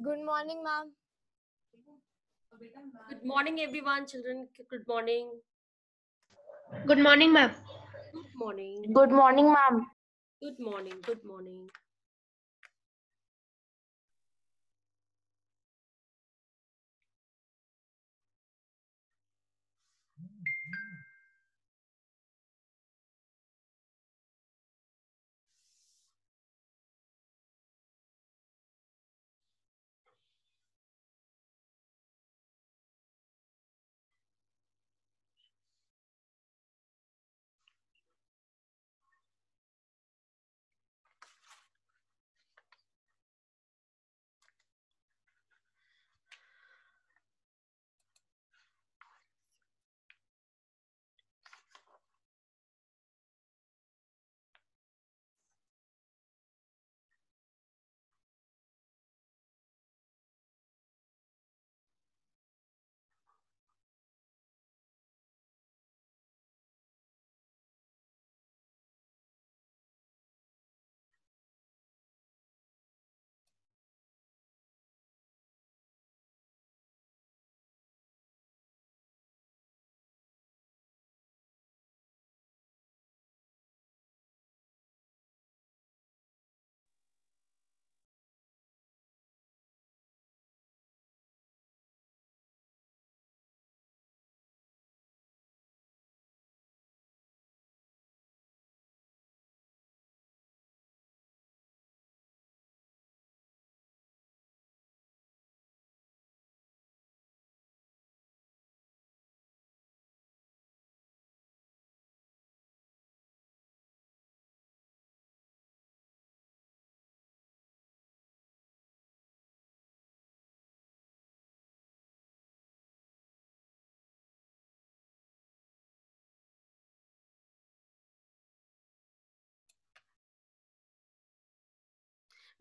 Good morning, ma'am. Good morning, everyone, children. Good morning. Good morning, ma'am. Good morning. Good morning, ma'am. Good morning. Good morning.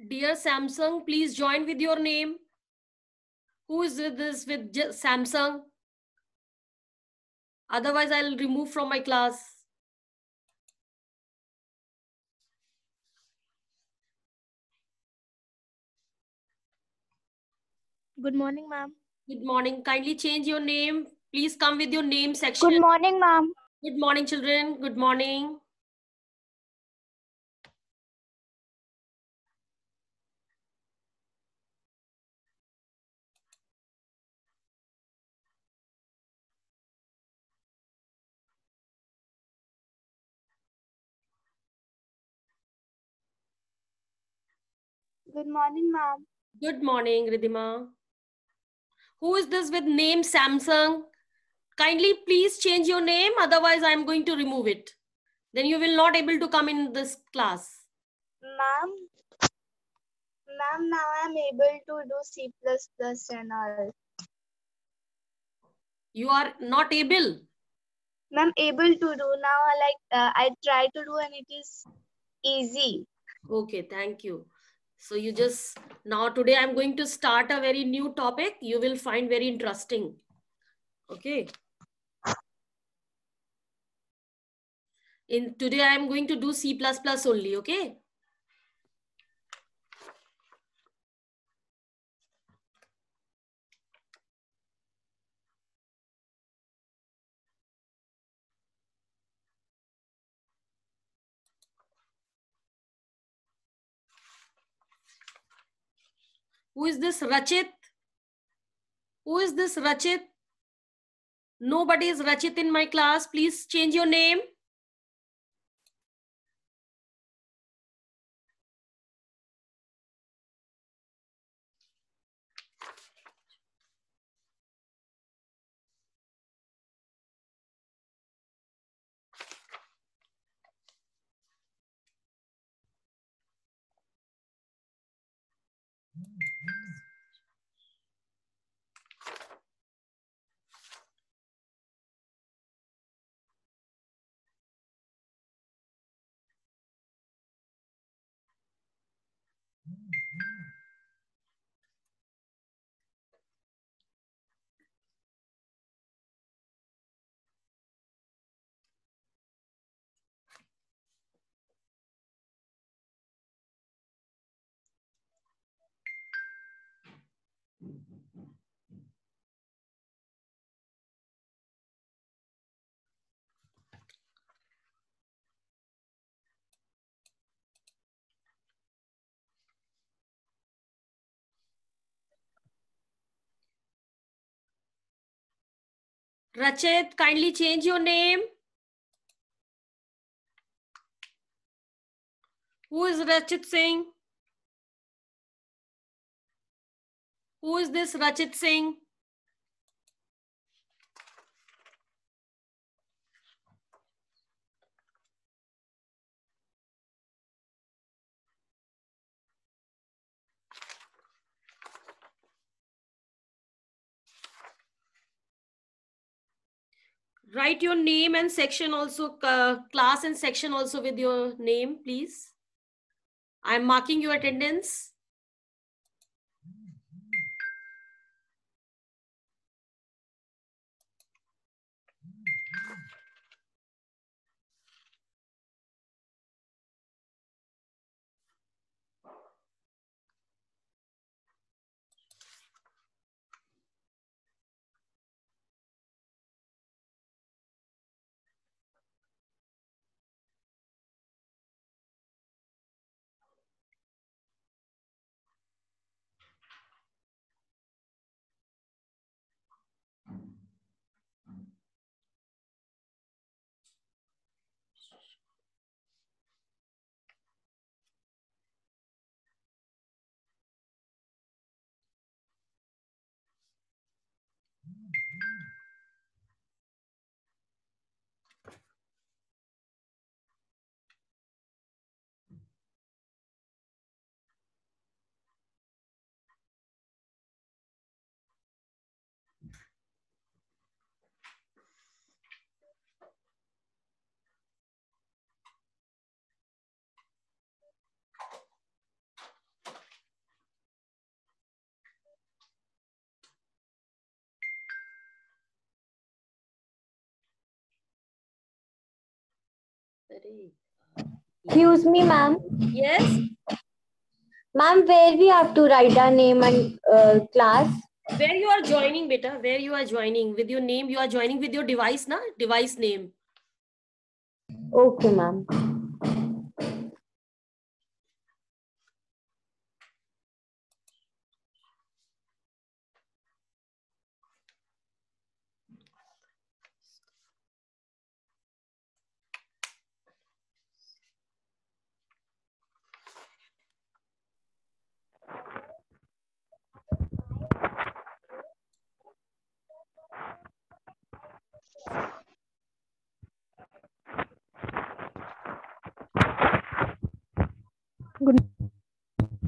Dear Samsung, please join with your name. Who is with this with Samsung? Otherwise, I'll remove from my class. Good morning, ma'am. Good morning. Kindly change your name. Please come with your name section. Good morning, ma'am. Good morning, children. Good morning. Good morning, ma'am. Good morning, Ridhima. Who is this with name Samsung? Kindly please change your name. Otherwise, I'm going to remove it. Then you will not able to come in this class. Ma'am. Ma'am, now I'm able to do C++ and all. You are not able. Ma'am, able to do now. Like uh, I try to do and it is easy. Okay, thank you. So you just now today I'm going to start a very new topic. You will find very interesting. Okay. In today I'm going to do C++ only. Okay. Who is this Rachit? Who is this Rachit? Nobody is Rachit in my class. Please change your name. Rachit, kindly change your name. Who is Rachit Singh? Who is this Rachit Singh? Write your name and section also, uh, class and section also with your name, please. I'm marking your attendance. Excuse me, ma'am. Yes, Ma'am, where we have to write our name and uh, class? where you are joining, beta, where you are joining with your name, you are joining with your device, na? Device name. Okay, ma'am.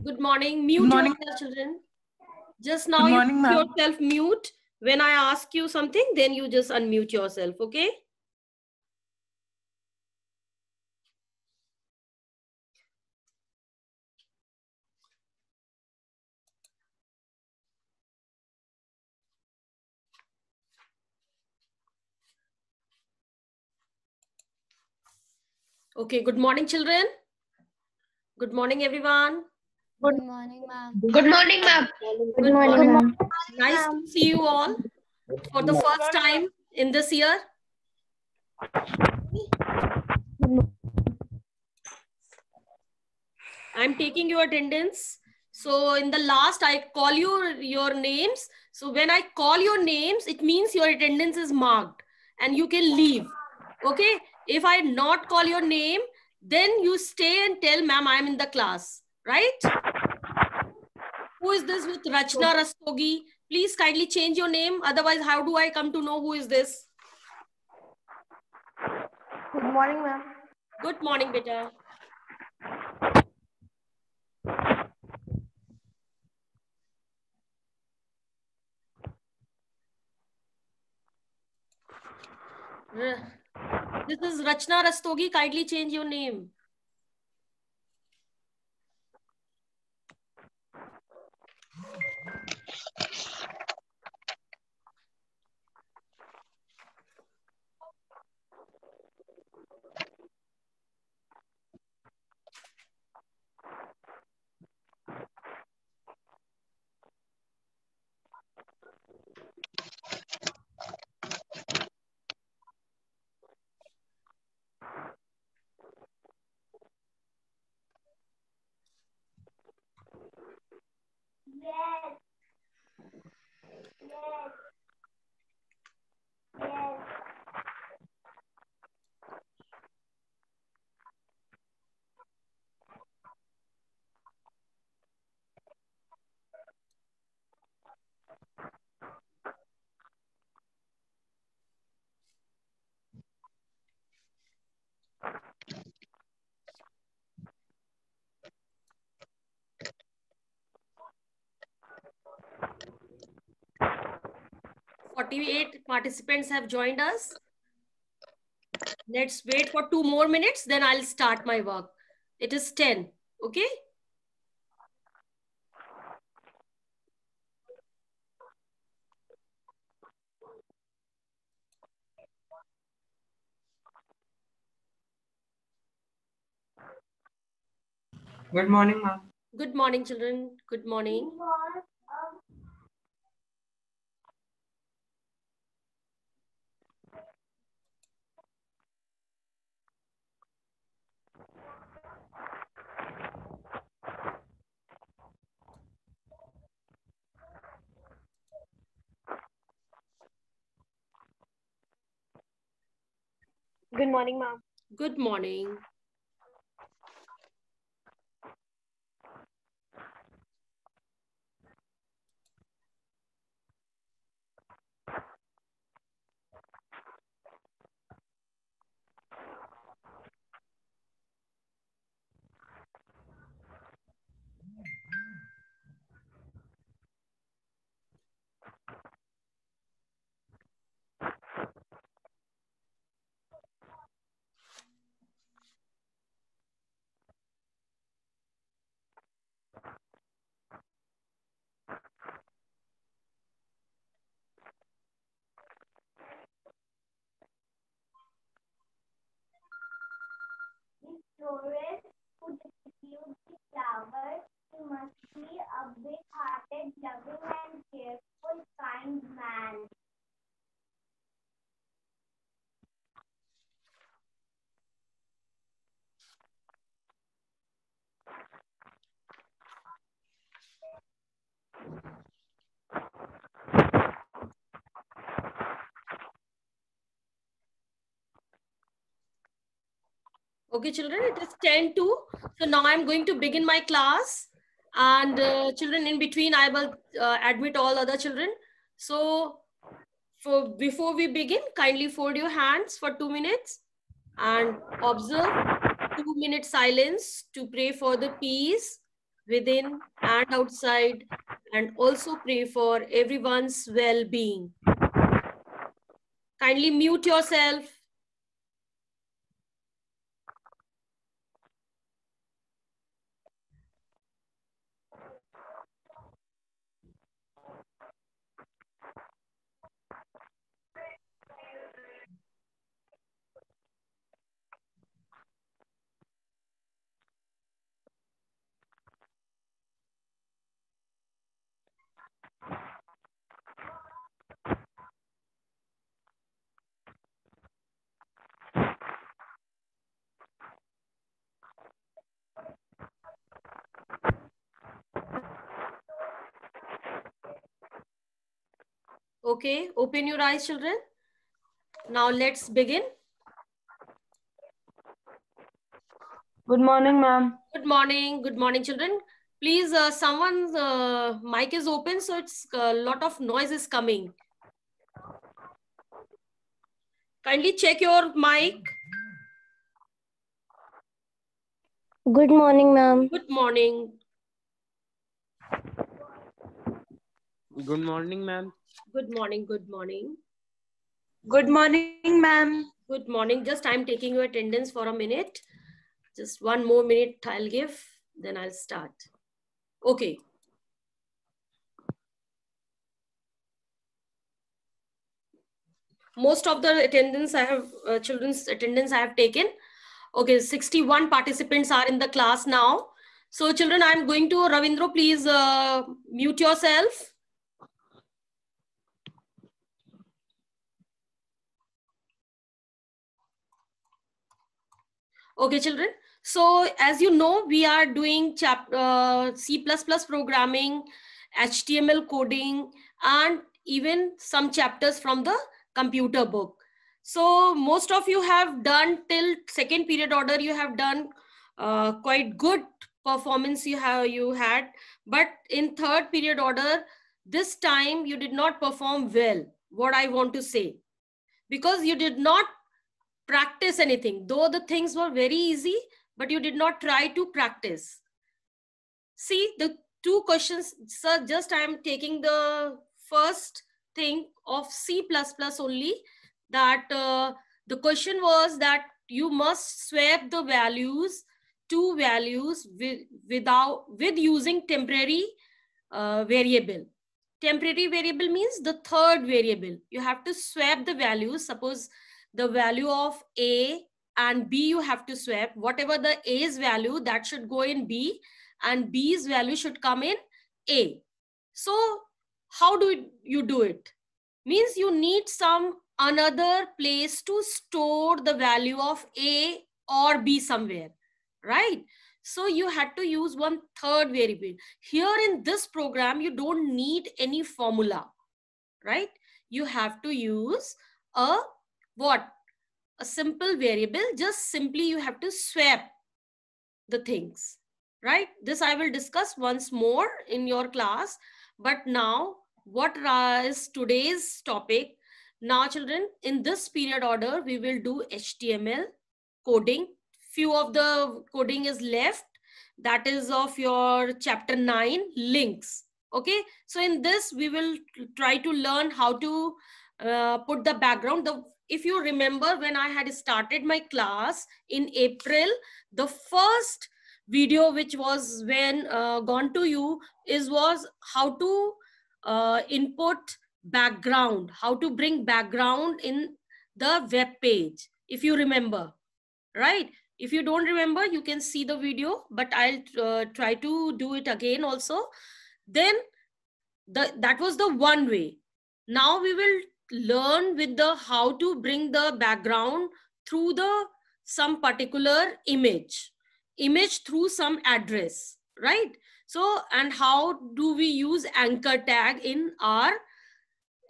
Good morning. Mute morning. yourself, children. Just now Good you morning, put yourself mute. When I ask you something, then you just unmute yourself, okay? Okay, good morning, children. Good morning, everyone. Good morning, ma'am. Good morning, ma'am. Good morning, ma'am. Nice to see you all for the first time in this year. I'm taking your attendance. So in the last, I call you your names. So when I call your names, it means your attendance is marked and you can leave. Okay. If I not call your name, then you stay and tell ma'am I'm in the class, right? Who is this with Rachna Rastogi? Please kindly change your name. Otherwise, how do I come to know who is this? Good morning, ma'am. Good morning, beta. This is Rachna Rastogi. Kindly change your name. Yes. Yes. 48 participants have joined us. Let's wait for two more minutes, then I'll start my work. It is 10, okay? Good morning, ma'am. Good morning, children. Good morning. Good morning, ma'am. Good morning. Okay, children, it is 10 to. So now I'm going to begin my class. And uh, children, in between, I will uh, admit all other children. So for before we begin, kindly fold your hands for two minutes and observe two minute silence to pray for the peace within and outside and also pray for everyone's well-being. Kindly mute yourself. Okay, open your eyes, children. Now let's begin. Good morning, ma'am. Good morning. Good morning, children. Please, uh, someone's uh, mic is open, so it's a lot of noise is coming. Kindly check your mic. Good morning, ma'am. Good morning. Good morning, ma'am. Good morning. Good morning. Good morning, ma'am. Good morning. Just I'm taking your attendance for a minute. Just one more minute I'll give, then I'll start. Okay. Most of the attendance I have, uh, children's attendance I have taken. Okay, 61 participants are in the class now. So children, I'm going to, Ravindro, please uh, mute yourself. Okay, children. So as you know, we are doing chap uh, C++ programming, HTML coding, and even some chapters from the computer book. So most of you have done till second period order, you have done uh, quite good performance you have you had. But in third period order, this time you did not perform well, what I want to say. Because you did not practice anything, though the things were very easy, but you did not try to practice. See the two questions, sir, just I am taking the first thing of C++ only that uh, the question was that you must swap the values two values with, without with using temporary uh, variable. Temporary variable means the third variable. You have to swap the values. Suppose the value of a and b you have to swap. Whatever the a's value that should go in b and b's value should come in a. So how do you do it? Means you need some another place to store the value of a or b somewhere right? So you had to use one third variable. Here in this program you don't need any formula right? You have to use a what? A simple variable just simply you have to swap the things right? This i will discuss once more in your class. But now what is today's topic? Now children in this period order we will do html coding. Few of the coding is left. That is of your chapter 9 links. Okay? So in this we will try to learn how to uh, put the background. The if you remember when i had started my class in april the first video which was when uh, gone to you is was how to uh, input background how to bring background in the web page if you remember right? If you don't remember you can see the video but i'll uh, try to do it again also. Then the that was the one way. Now we will learn with the how to bring the background through the some particular image image through some address right so and how do we use anchor tag in our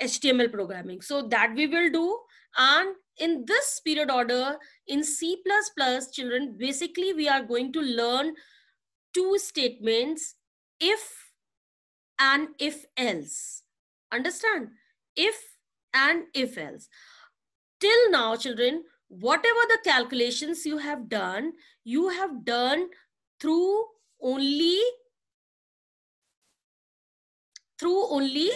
html programming so that we will do and in this period order in C++, children, basically we are going to learn two statements, if and if else. Understand? If and if else. Till now, children, whatever the calculations you have done, you have done through only through only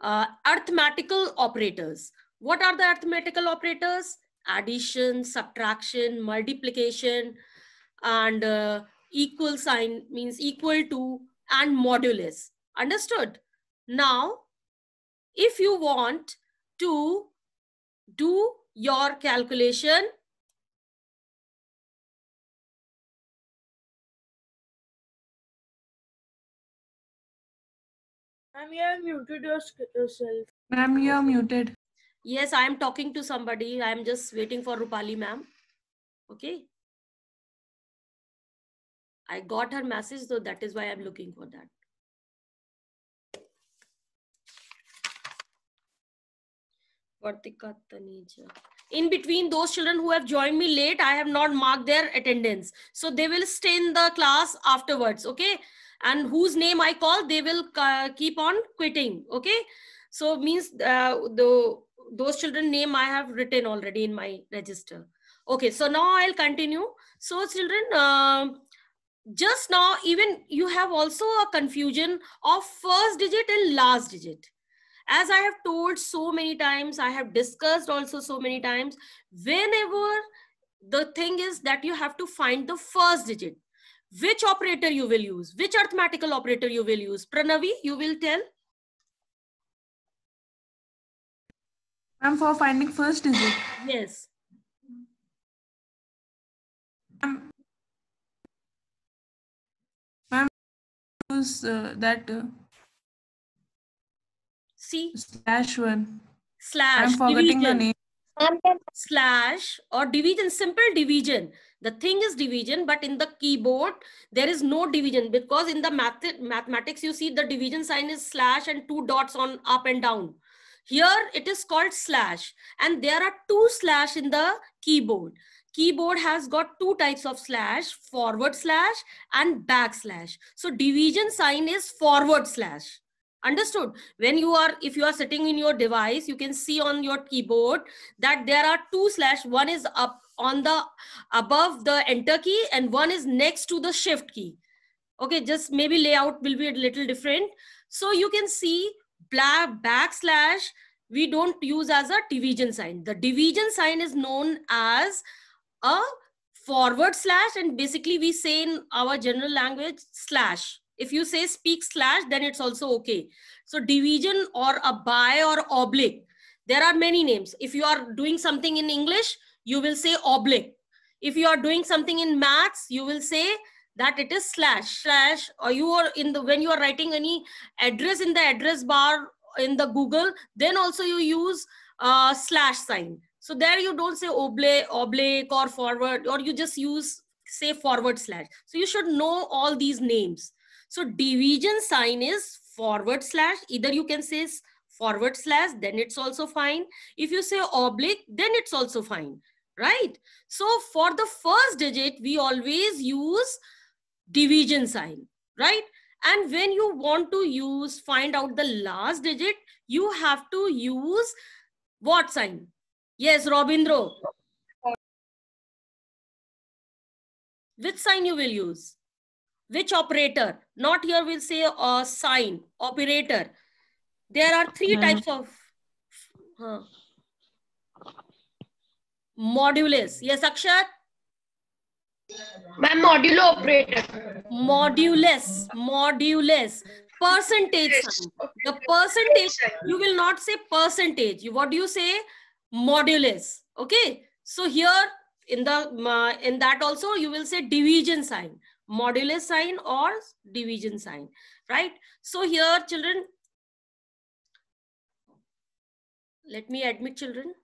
uh, arithmetical operators what are the arithmetical operators? Addition, subtraction, multiplication, and uh, equal sign means equal to and modulus. Understood? Now, if you want to do your calculation, Ma'am, you have muted yourself. Ma'am, you are muted. Yes, I am talking to somebody. I am just waiting for Rupali ma'am. Okay. I got her message, so that is why I'm looking for that. In between those children who have joined me late, I have not marked their attendance. So they will stay in the class afterwards. Okay. And whose name I call, they will uh, keep on quitting. Okay. So means uh, the those children name I have written already in my register. Okay, so now I'll continue. So children, uh, just now even you have also a confusion of first digit and last digit. As I have told so many times, I have discussed also so many times, whenever the thing is that you have to find the first digit, which operator you will use, which arithmetical operator you will use. Pranavi, you will tell. i'm for finding first digit. Yes. Ma'am use uh, that uh, See, slash one. slash, I'm forgetting the division. name. Ma'am, can slash or division, simple division. The thing is division, but in the keyboard, there is no division because in the math mathematics, you see the division sign is slash and two dots on up and down. Here it is called slash and there are two slash in the keyboard. Keyboard has got two types of slash, forward slash and backslash. So division sign is forward slash. Understood? When you are, if you are sitting in your device, you can see on your keyboard that there are two slash. One is up on the above the enter key and one is next to the shift key. Okay, just maybe layout will be a little different. So you can see black backslash we don't use as a division sign. The division sign is known as a forward slash and basically we say in our general language slash. If you say speak slash, then it's also okay. So division or a by or oblique. There are many names. If you are doing something in English, you will say oblique. If you are doing something in maths, you will say that it is slash slash or you are in the when you are writing any address in the address bar in the google then also you use uh, slash sign so there you don't say oblique oblique or forward or you just use say forward slash so you should know all these names so division sign is forward slash. Either you can say forward slash then it's also fine. If you say oblique then it's also fine right? So for the first digit we always use division sign right? And when you want to use find out the last digit you have to use what sign? Yes robindro. Which sign you will use which operator? Not here we'll say a sign operator. There are three Hmm. types of huh. modulus. Yes akshat? My modulo operator. modulus modulus. Percentage sign. the percentage you will not say percentage. You- what do you say? Modulus. Okay? So here in the uh, in that also you will say division sign modulus sign or division sign right? So here children let me admit children.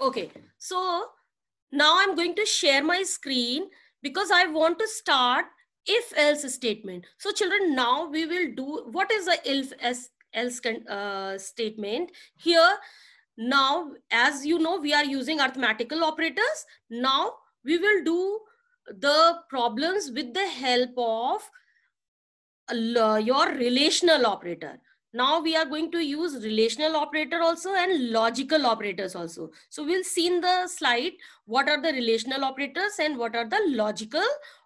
Okay, so now I'm going to share my screen because I want to start if else statement. So children, now we will do, what is the if else, uh, statement? Here, now, as you know, we are using arithmetical operators. Now we will do the problems with the help of your relational operator. Now we are going to use relational operator also and logical operators also. So we'll see in the slide what are the relational operators and what are the logical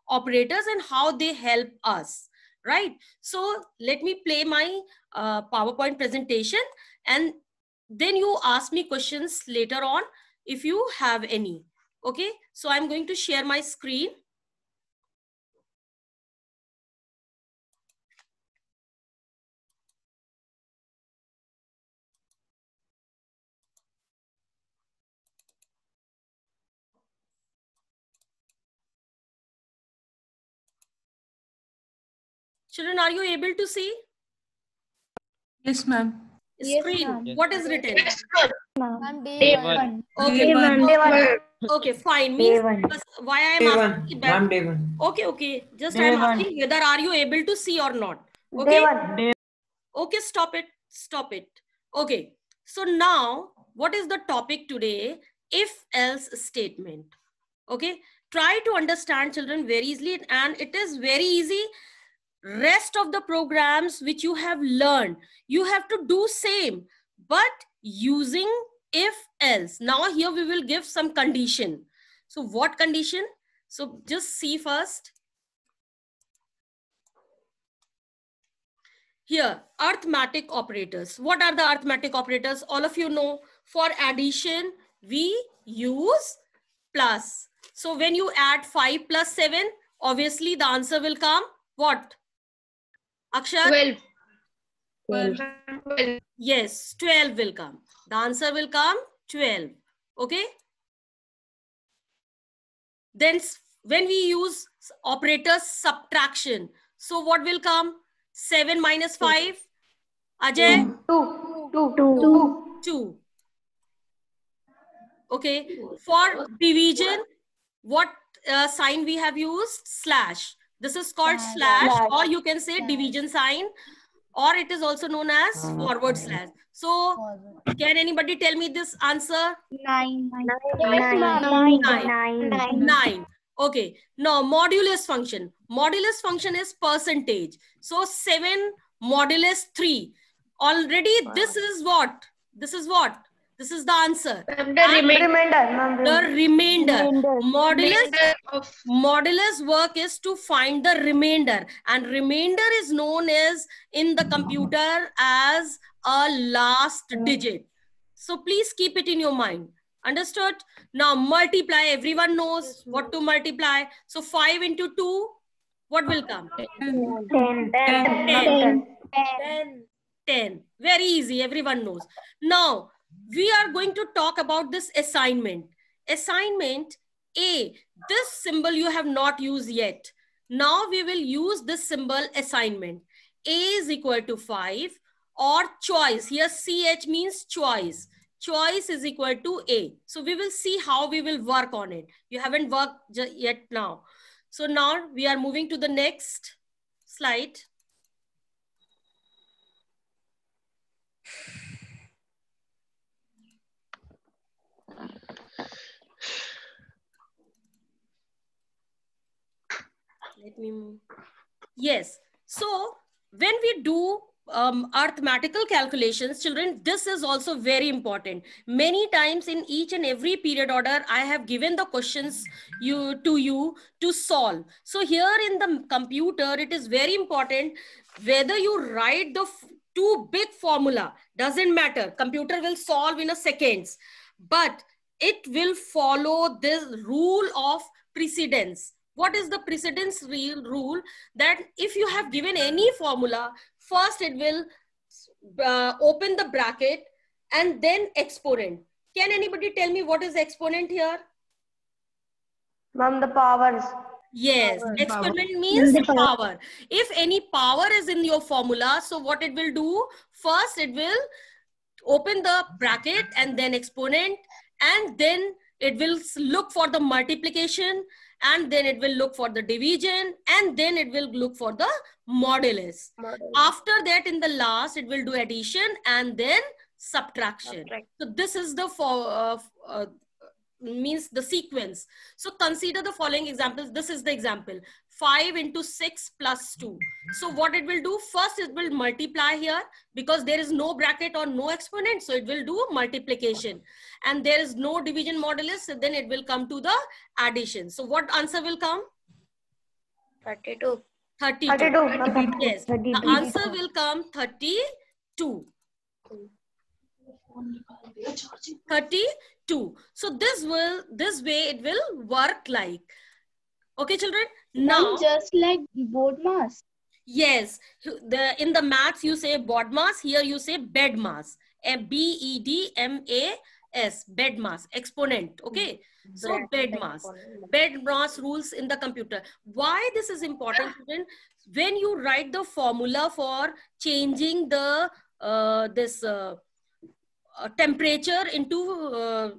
operators and how they help us, right? So let me play my uh, PowerPoint presentation and then you ask me questions later on if you have any. Okay, so I'm going to share my screen. Children, are you able to see Yes, ma'am. Yes, screen? ma'am. what is written? Ma'am, Day day one. one. Okay, A1. okay, fine. Means why I am Day asking one. that- Ma'am, day one. Okay, okay. Just Day I am one. asking whether are you able to see or not. Okay. Okay, stop it. Stop it. Okay. So now, what is the topic today? If else statement. Okay. Try to understand children very easily and it is very easy. Rest of the programs which you have learned, you have to do same, but using if else. Now here we will give some condition. So what condition? So just see first. Here, arithmetic operators. What are the arithmetic operators? All of you know for addition, we use plus. So when you add 5 plus 7, obviously the answer will come what? Akshat? 12. 12. Yes, 12 will come. The answer will come 12. Okay? Then when we use operator subtraction, so what will come? 7 minus 5? Ajay? Two. Two. Two. 2. Okay. For division, what uh, sign we have used? Slash. This is called Slash. slash, Slash. or you can say Slash. division sign, or it is also known as ah, forward slash. So, can anybody tell me this answer? Nine. Nine. Nine. Nine. Nine. 9. Okay. Now, modulus function. Modulus function is percentage. So, 7 modulus 3. Already, this is what? This is what? This is the answer. The And remainder. The remainder. Modulus remainder of modulus work is to find the remainder. And remainder is known as in the computer as a last digit. So please keep it in your mind. Understood? Now multiply. Everyone knows what to multiply. So 5 into 2 what will come? Ten. 10. 10 10 very easy. Everyone knows. Now we are going to talk about this assignment. Assignment a this symbol you have not used yet. Now we will use this symbol assignment. A is equal to 5 or choice. Here ch means choice. Choice is equal to a. So we will see how we will work on it. You haven't worked yet now. So now we are moving to the next slide let me move. yes. So when we do um, arithmetical calculations children this is also very important. Many times in each and every period order i have given the questions you to you to solve. So here in the computer it is very important whether you write the too big formula. Doesn't matter. Computer will solve in a seconds. But it will follow this rule of precedence what is the precedence real rule that if you have given any formula first it will uh, open the bracket and then exponent? Can anybody tell me what is exponent here? Ma'am, the powers. yes Power. exponent means power. If any power is in your formula so what it will do? First it will open the bracket and then exponent and then it will look for the multiplication and then it will look for the division and then it will look for the modulus. After that in the last it will do addition and then subtraction. So this is the for uh, uh, means the sequence. So consider the following examples. This is the example. 5 into 6 plus 2 so what it will do? First it will multiply here because there is no bracket or no exponent. So it will do multiplication. And there is no division modulus. So then it will come to the addition. So what answer will come? 32. 32 32. yes. The answer will come 32 32 so this will this way it will work like. Okay children? Now just like BODMAS. yes the in the maths you say BODMAS here you say BEDMAS. B e d m a s BEDMAS exponent okay? So BEDMAS. Bed mass rules in the computer. Why this is important children? When you write the formula for changing the uh, this uh, temperature into uh,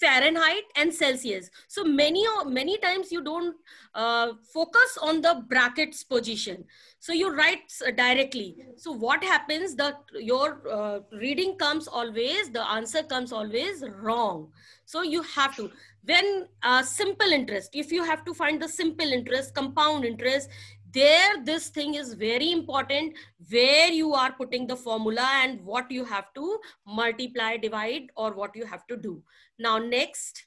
Fahrenheit and Celsius. So many or many times you don't uh, focus on the brackets position. So you write uh, directly. So what happens? that your uh, reading comes always. The answer comes always wrong. So you have to when uh, simple interest. If you have to find the simple interest, compound interest, there this thing is very important where you are putting the formula and what you have to multiply divide or what you have to do. Now next.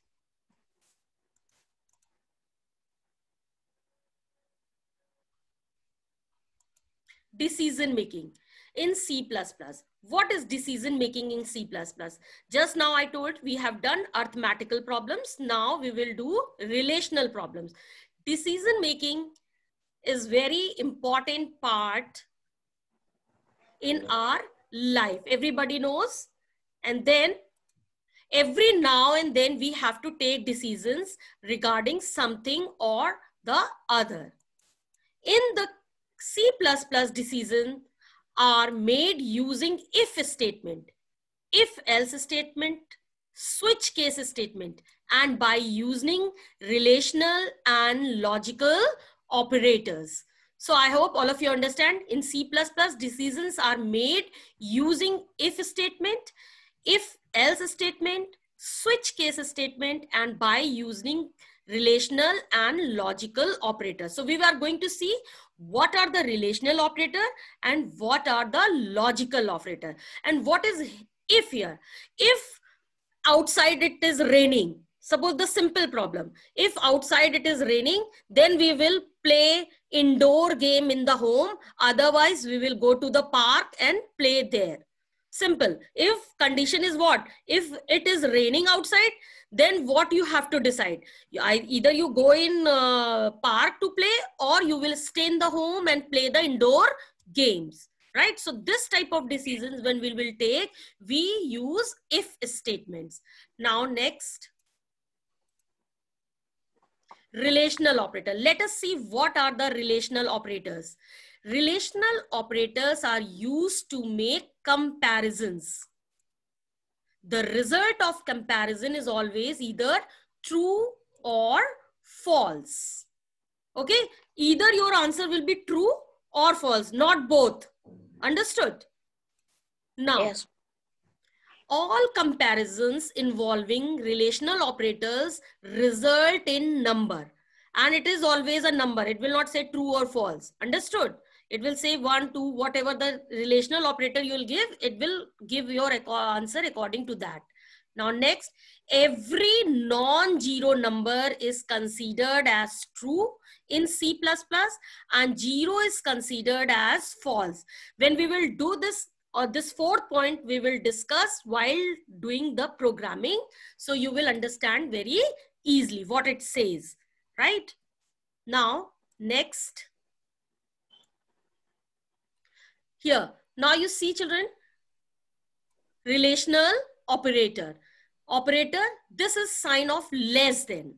Decision making in c++ what is decision making in c++ just now i told we have done arithmetical problems. Now we will do relational problems. Decision making is very important part in our life. Everybody knows. And then every now and then we have to take decisions regarding something or the other. In the c++ decision are made using if statement. If else statement switch case statement. And by using relational and logical operators. So I hope all of you understand in C++ decisions are made using if statement, if else statement, switch case statement and by using relational and logical operators. So we are going to see what are the relational operator and what are the logical operator and what is if here. If outside it is raining suppose the simple problem if outside it is raining then we will play indoor game in the home. Otherwise we will go to the park and play there. Simple. If condition is what? If it is raining outside then what you have to decide? Either you go in uh, park to play or you will stay in the home and play the indoor games right? So this type of decisions when we will take we use if statements. Now next relational operator. Let us see what are the relational operators. Relational operators are used to make comparisons. The result of comparison is always either true or false. Okay? Either your answer will be true or false not both. Understood? Now Yes. All comparisons involving relational operators result in number. And it is always a number. It will not say true or false. Understood? It will say one two whatever the relational operator you will give it will give your answer according to that. Now next every non-zero number is considered as true in c++ and zero is considered as false. When we will do this or this fourth point we will discuss while doing the programming so you will understand very easily what it says right? Now next. Here. Now you see children relational operator. Operator this is sign of less than.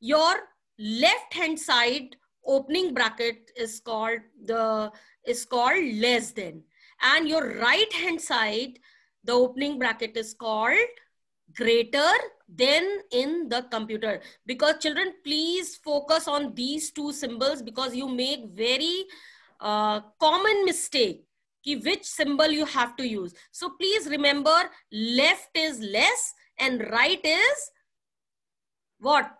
Your left hand side opening bracket is called the is called less than and your right hand side the opening bracket is called greater than in the computer. Because children please focus on these two symbols because you make very uh, common mistake ki which symbol you have to use. So please remember left is less and right is what?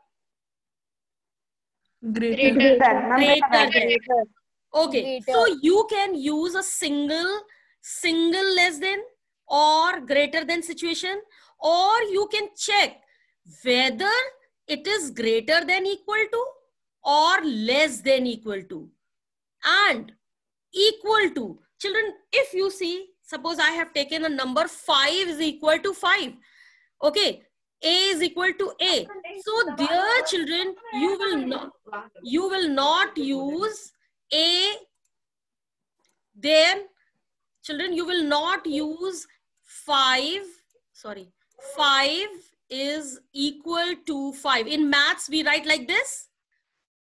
Greater. greater. Than. Okay, Greater. so you can use a single, single less than or greater than situation, or you can check whether it is greater than equal to or less than equal to. And equal to, children, if you see, suppose I have taken a number 5 is equal to 5. Okay, A is equal to A. So dear children, you will not, you will not use a then children you will not use 5 sorry 5 is equal to 5 in maths we write like this.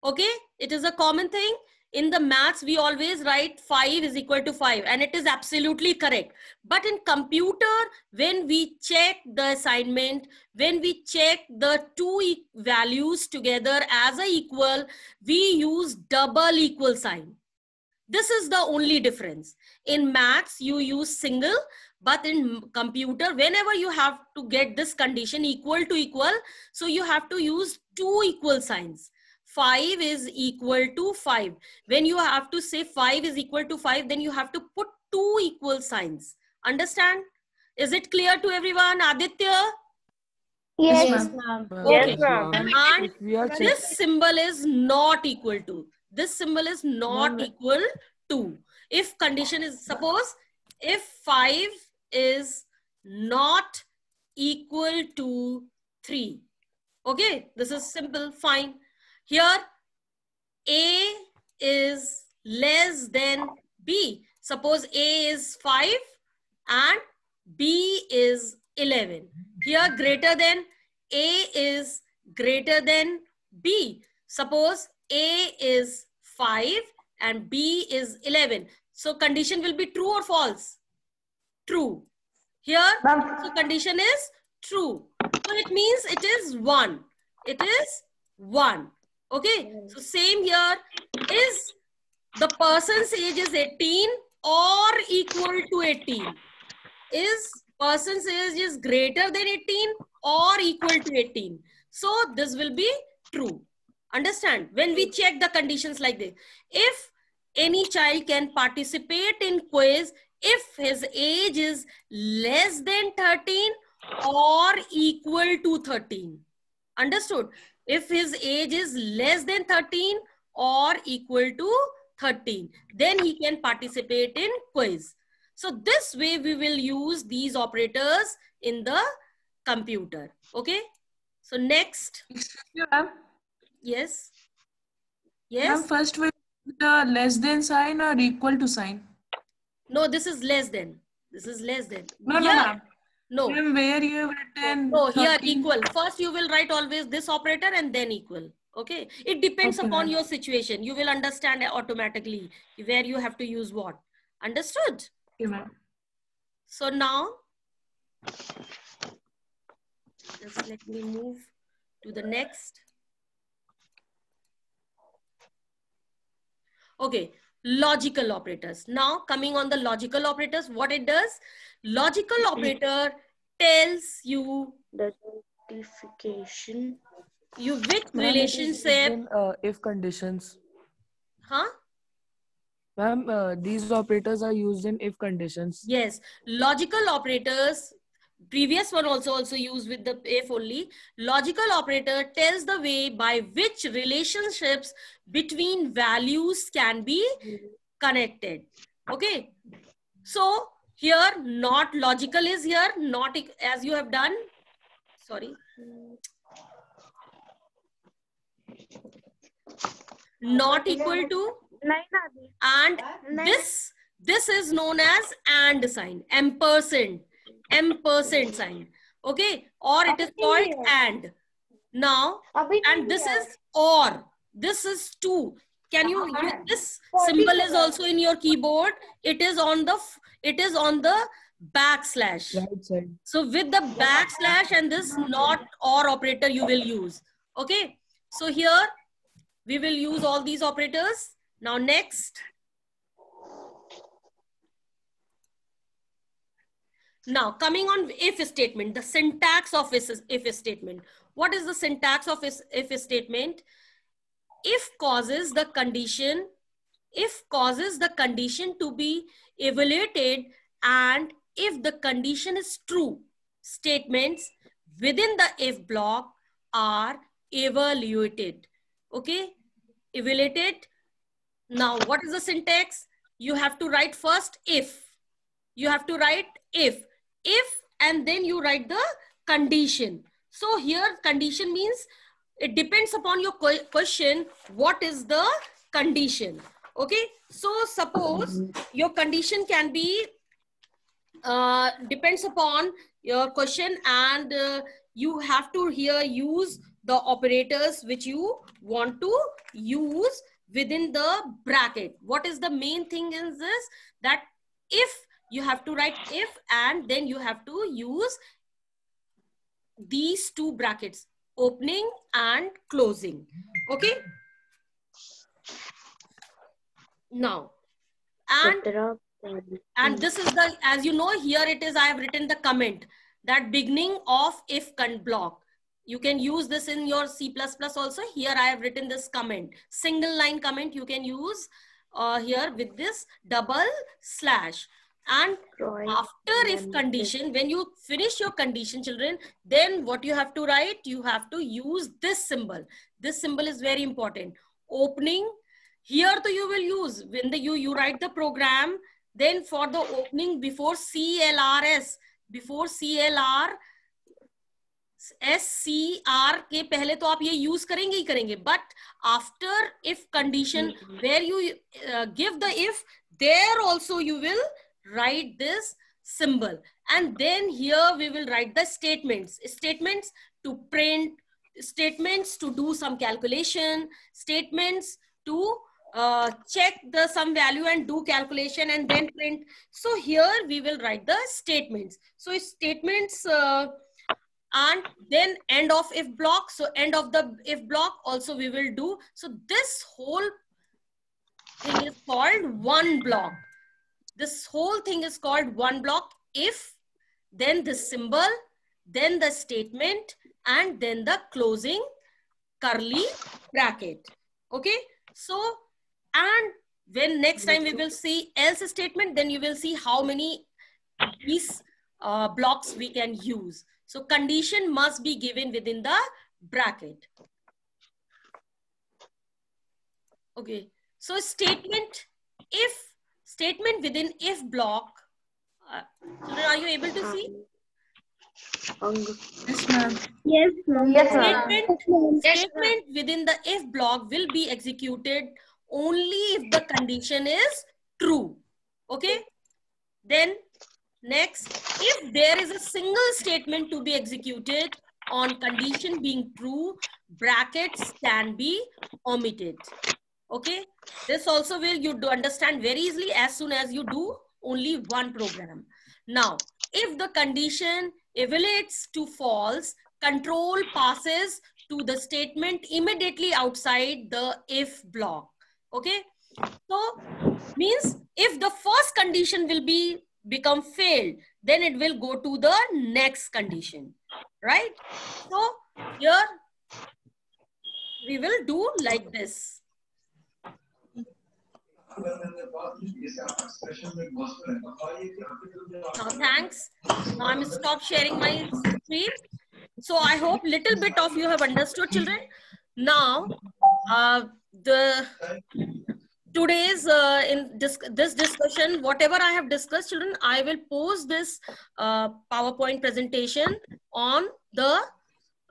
Okay? It is a common thing in the maths we always write 5 is equal to 5 and it is absolutely correct. But in computer when we check the assignment when we check the two e- values together as a equal we use double equal sign. This is the only difference. In maths you use single but in computer whenever you have to get this condition equal to equal so you have to use two equal signs 5 is equal to 5 when you have to say 5 is equal to 5 then you have to put two equal signs. Understand? Is it clear to everyone? Aditya? Yes, ma'am. okay. ma'am. and If we are check- this symbol is not equal to. This symbol is not Ma'am. equal to. If condition is suppose if 5 is not equal to 3 okay? This is simple. Fine here a is less than b. Suppose a is 5 and b is 11 here greater than a is greater than b. Suppose a is 5 and b is 11 so condition will be true or false? True. Here so condition is true. So it means it is 1 it is 1 okay hmm. so same here. Is the person's age is 18 or equal to 18 is person's age is greater than 18 or equal to 18 so this will be true. Understand? When we hmm. check the conditions like this if any child can participate in quiz if his age is less than 13 or equal to 13. Understood? If his age is less than 13 or equal to 13, then he can participate in quiz. So this way we will use these operators in the computer. Okay. So next, yes. Yes. first we the less than sign or equal to sign. No, this is less than. This is less than. No, no, Here- ma'am. No. Ma'am, where you have written. No, here equal. First you will write always this operator and then equal. Okay. It depends Okay, upon your situation. You will understand automatically where you have to use what. Understood? Okay. So now, just let me move to the next. Okay, logical operators. Now coming on the logical operators, what it does? Logical operator tells you The notification. you which Ma'am, relationship, in, uh, if conditions. huh? Ma'am, uh, these operators are used in if conditions. Yes, logical operators. Previous one also also used with the if only. Logical operator tells the way by which relationships between values can be connected. Okay. So here not logical is here, not as you have done. Sorry. Not equal to and this this is known as and sign ampersand ampersand sign. Okay? Or it is called and. Now and this is or. This is two. Can you you- this? Symbol is also in your keyboard. It is on the it is on the backslash. Right side. so with the backslash and this not or operator you will use. Okay? So here we will use all these operators. Now next Now, coming on if statement, the syntax of if, if statement. What is the syntax of if statement? If causes the condition, if causes the condition to be evaluated and if the condition is true, statements within the if block are evaluated. Okay, evaluated. Now, what is the syntax? You have to write first if. You have to write if if and then you write the condition. So here condition means it depends upon your question what is the condition? Okay? So suppose your condition can be uh, depends upon your question and uh, you have to here use the operators which you want to use within the bracket. What is the main thing is this that if you have to write if and then you have to use these two brackets opening and closing. Okay? Now and and this is the as you know here it is i have written the comment that beginning of if can block. You can use this in your c++ also. Here i have written this comment. Single line comment you can use uh, here with this double slash and after if condition when you finish your condition children then what you have to write you have to use this symbol this symbol is very important opening here to you will use when the you you write the program then for the opening before clrs before clr S C R के पहले तो आप ये use करेंगे ही करेंगे but after if condition where you give the if there also you will write this symbol. And then here we will write the statements. Statements to print statements to do some calculation statements to uh, check the some value and do calculation and then print. So here we will write the statements. So statements uh, and then end of if block. So end of the if block also we will do. So this whole thing is called one block this whole thing is called one block if then the symbol then the statement and then the closing curly bracket okay so and when next time we will see else statement then you will see how many these uh, blocks we can use. So condition must be given within the bracket. Okay. So statement if statement within if block. Uh, are you able to see? Yes, ma'am. Yes, ma'am. Yes, ma'am. Statement, statement within the if block will be executed only if the condition is true. Okay. Then next, if there is a single statement to be executed on condition being true, brackets can be omitted. Okay. This also will you do understand very easily as soon as you do only one program. Now, if the condition evaluates to false, control passes to the statement immediately outside the if block. Okay. So means if the first condition will be become failed, then it will go to the next condition. Right. So here we will do like this. Thanks. Now I'm stop sharing my screen. So I hope little bit of you have understood, children. Now, uh, the today's uh, in this this discussion, whatever I have discussed, children, I will post this uh, PowerPoint presentation on the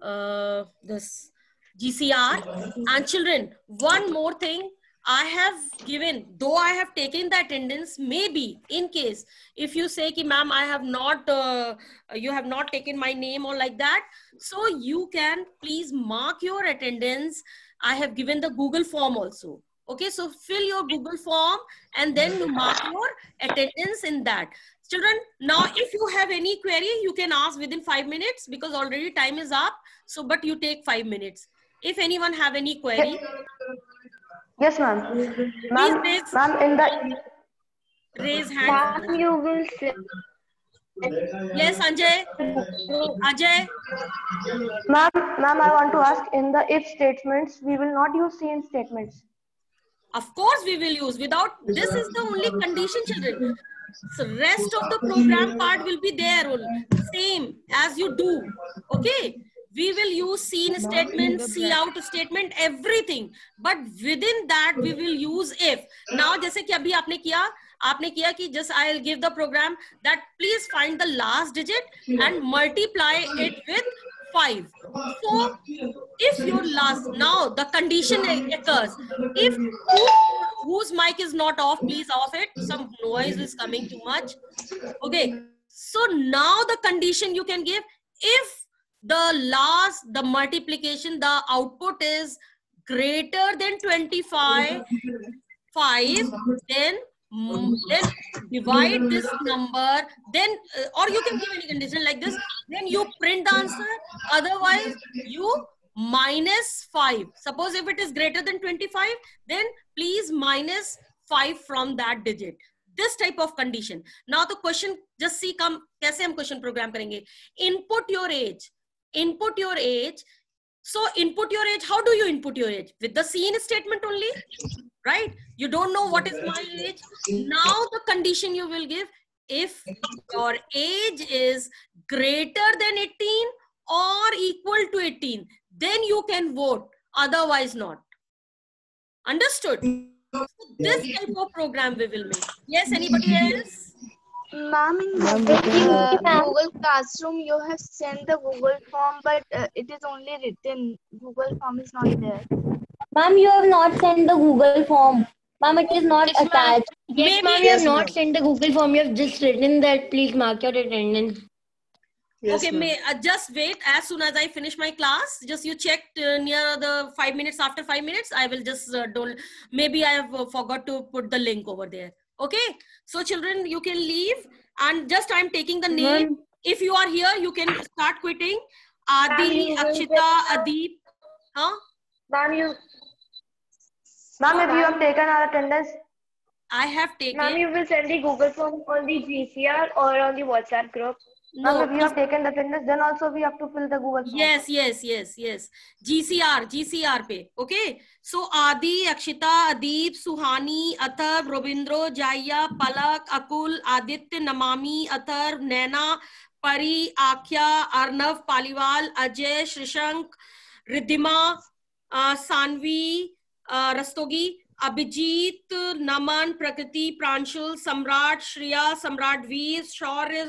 uh, this GCR. And children, one more thing I have given, though I have taken the attendance, maybe in case if you say, ki, ma'am, I have not, uh, you have not taken my name or like that. So you can please mark your attendance. I have given the Google form also. Okay, so fill your Google form and then you mark your attendance in that. Children, now if you have any query, you can ask within five minutes because already time is up. So, but you take five minutes. If anyone have any query, Yes, ma'am. Ma'am, raise- ma'am, in the raise hand. Ma'am, you will say. Yes, Anjay. Ajay. ma'am, ma'am, I want to ask in the if statements, we will not use cin statements. Of course, we will use. Without this is the only condition, children. So rest of the program part will be there only. Same as you do. Okay we will use cin statement cout statement everything. But within that we will use if. Now जैसे कि अभी आपने किया आपने किया कि just I'll give the program that please find the last digit and multiply it with five. So if your last now the condition occurs. If who, whose mic is not off please off it. Some noise is coming too much. Okay. So now the condition you can give. If the last the multiplication the output is greater than 25 5 then then divide this number then uh, or you can give any condition like this. Then you print the answer. Otherwise you minus 5 suppose if it is greater than 25 then please minus 5 from that digit. This type of condition. Now the question just see come hum question program karenge? Input your age input your age. So input your age how do you input your age? With the cin statement only right? You don't know what is my age. Now the condition you will give if your age is greater than 18 or equal to 18 then you can vote otherwise not. Understood? Mm-hmm. So this type of program we will make. Yes anybody else Ma'am, in Ma'am, Google, we can- Google Classroom, you have sent the Google form, but uh, it is only written. Google form is not there. Ma'am, you have not sent the Google form. Ma'am, it is not Yes, ma'am. attached. Yes, Maybe- ma'am, you have not sent the Google form. You have just written that please mark your attendance. okay may uh, just wait as soon as i finish my class just you checked uh, near the five minutes after five minutes i will just uh, don't maybe i have uh, forgot to put the link over there okay? So children you can leave. And just i'm taking the name. If you are here you can start quitting. Adi Ma'am, you will akshita adeep huh? Ma'am, you, ma'am, if you have taken our attendance, i have taken. Ma'am, you will send the Google form on the GCR or on the WhatsApp group. Ma'am, No. if you have taken the attendance, then also we have to fill the Google form. Yes, yes, yes, yes. GCR, GCR पे. Okay. So Adi, Akshita, Adeep, Suhani, Athar, Robindro, Jaya, Palak, Akul, Aditya, Namami, Athar, Naina, Pari, Akhya, Arnav, Paliwal, Ajay, Shrishank, Riddhima, uh, Sanvi, uh, Rastogi, Abhijeet Naman, प्रकृति, Pranshul, Samrat, Shriya, Samrat Veer, Shaurya,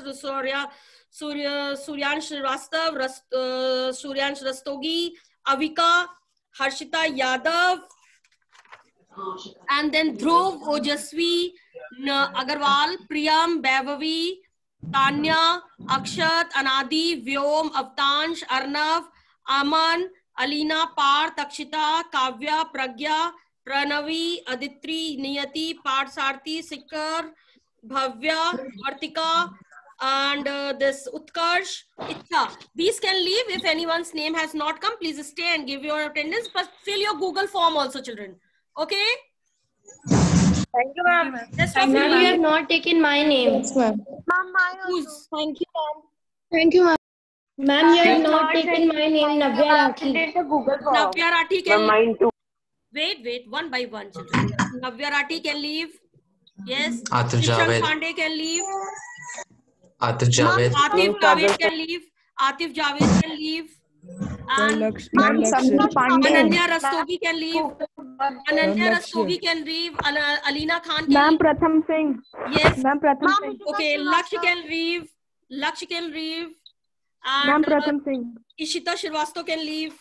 Surya Suryansh Srivastava Suryansh Rastogi, Avika, Harshita Yadav and then Dhruv, Ojaswi Agarwal, Priyam Baibhavi Tanya, Akshat, Anadi, Vyom, Avtansh Arnav Aman, Alina Parth Akshita Kavya, Pragya Aditri, Niyati, Parth Sarthi, Sikar, Bhavya, Vartika, and uh, this Utkarsh, Itha. These can leave. If anyone's name has not come, please stay and give your attendance. But fill your Google form also, children. Okay? Thank you, ma'am. Of Ma'am, you you. have not taken my name. yes, Ma'am, mine Who's? Thank you, ma'am. Thank you, ma'am. Ma'am, you have not not taken my name, Navya Rathi. Google form. Navya Rathi can mine too. Wait, wait, one by one, children. Navya Rathi can leave. Yes. Atif Javed. Pandey can leave. Atif Javed. Atif Javed can leave. Atif Javed can leave. And Laksh- ma'am. Ananya Rastogi can leave. Ananya Ma'am, Rastogi can leave. Alina Khan can Ma'am. Pratham Singh. Yes. Ma'am, Pratham Singh. Okay, Lakshya can leave. Lakshya can leave. Ma'am, And uh, Pratham Singh. Ishita Shrivastava can leave.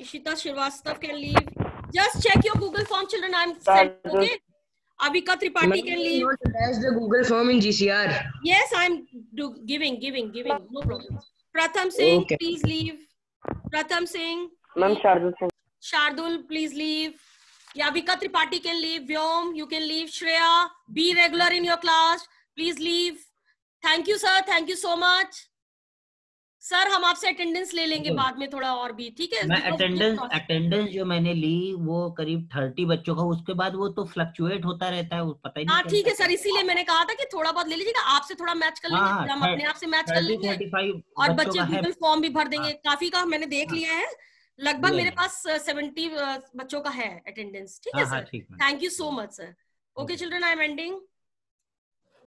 Ishita Shrivastava can leave. Just check your Google form, children. I'm sent. Okay. Avika Tripathi can leave. Attach the Google form in GCR. Yes, I'm do, giving, giving, giving. No problem. Pratham Singh, Okay. please leave. Pratham Singh. Ma'am, Shardul Singh. Shardul, please leave. Yavika Tripathi can leave. Vyom, you can leave. Shreya, be regular in your class. Please leave. Thank you, sir. Thank you so much. Sir हम आपसे attendance ले लेंगे बाद में थोड़ा और भी ठीक है? मैं अटेंडेंस अटेंडेंस जो मैंने ली वो करीब थर्टी बच्चों का उसके बाद वो तो फ्लक्चुएट होता रहता है वो पता ही नहीं हाँ ठीक है सर इसीलिए मैंने कहा था कि थोड़ा बहुत ले लीजिएगा आपसे थोड़ा मैच कर लेंगे हाँ, हम हाँ, अपने आप से मैच कर लेंगे। और बच्चे गूगल फॉर्म भी भर देंगे काफ़ी का मैंने देख लिया है। लगभग मेरे पास सेवेंटी बच्चों का है अटेंडेंस ठीक हाँ sir? Thank you so much sir okay children I am ending